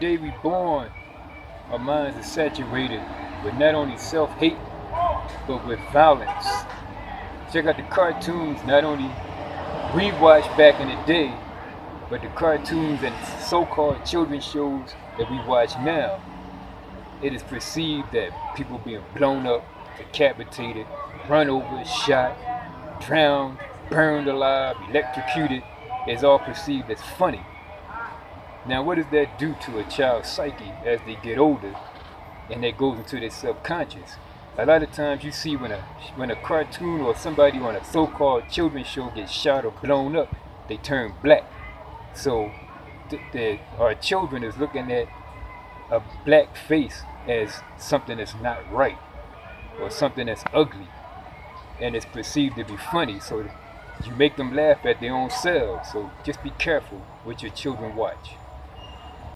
day we born, our minds are saturated with not only self-hate, but with violence. Check out the cartoons, not only we watched back in the day, but the cartoons and so-called children's shows that we watch now. It is perceived that people being blown up, decapitated, run over, shot, drowned, burned alive, electrocuted is all perceived as funny. Now, what does that do to a child's psyche as they get older and that goes into their subconscious? A lot of times you see when a when a cartoon or somebody on a so-called children's show gets shot or blown up, they turn black. So th- our children is looking at a black face as something that's not right or something that's ugly and it's perceived to be funny. So you make them laugh at their own selves. So just be careful what your children watch.